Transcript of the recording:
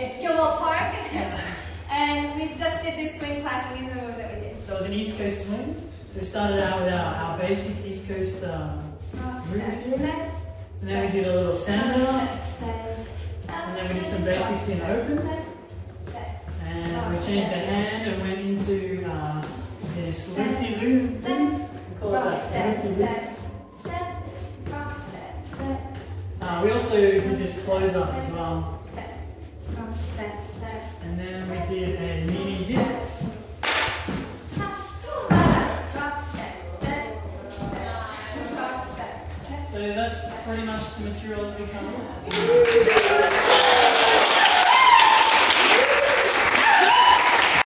Gilmore Park. and we just did this swing class, and these are the moves that we did. So it was an East Coast swing. So we started out with our, our basic East Coast um, oh, set, and then we did a little stand up, And then we did some basics in open. And we changed the hand and went into uh, this loop-de-loop. We. Uh, we also did this close up as well step, rock, step, step. So that's pretty much the material that we come up with.